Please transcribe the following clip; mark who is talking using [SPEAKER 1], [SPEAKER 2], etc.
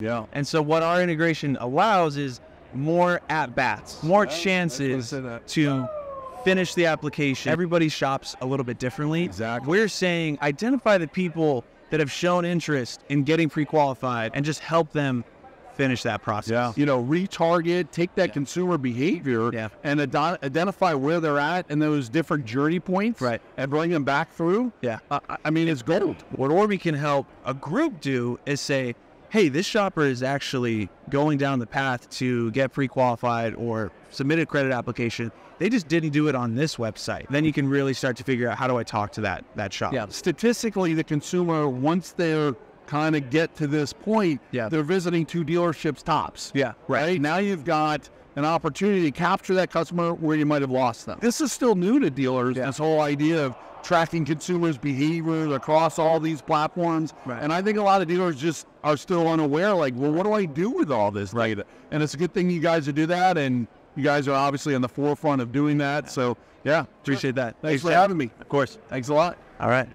[SPEAKER 1] Yeah.
[SPEAKER 2] And so what our integration allows is more at bats, more
[SPEAKER 1] Yeah,
[SPEAKER 2] chances
[SPEAKER 1] gonna say that.
[SPEAKER 2] to finish the application. Everybody shops a little bit differently.
[SPEAKER 1] Exactly.
[SPEAKER 2] We're saying identify the people that have shown interest in getting pre-qualified and just help them finish that process.
[SPEAKER 1] Yeah. You know, retarget, take that consumer behavior
[SPEAKER 2] Yeah.
[SPEAKER 1] and adi- identify where they're at in those different journey points.
[SPEAKER 2] Right.
[SPEAKER 1] And bring them back through.
[SPEAKER 2] Yeah.
[SPEAKER 1] I- I- I mean, it's gold.
[SPEAKER 2] What Orbee can help a group do is say, hey, this shopper is actually going down the path to get pre qualified or submit a credit application. They just didn't do it on this website. Then you can really start to figure out how do I talk to that that shop.
[SPEAKER 1] Yeah. Statistically, the consumer, once they're kind of get to this point,
[SPEAKER 2] Yeah.
[SPEAKER 1] they're visiting two dealerships tops.
[SPEAKER 2] Yeah,
[SPEAKER 1] Right. Now you've got an opportunity to capture that customer where you might have lost them. This is still new to dealers, this whole idea of tracking consumers' behaviors across all these platforms.
[SPEAKER 2] Right.
[SPEAKER 1] And I think a lot of dealers just are still unaware, like, well, what do I do with all this data? And it's a good thing you guys to do that. And you guys are obviously on the forefront of doing that. So, yeah.
[SPEAKER 2] Appreciate that.
[SPEAKER 1] Thanks for having me.
[SPEAKER 2] Of course.
[SPEAKER 1] Thanks a lot.
[SPEAKER 2] All right.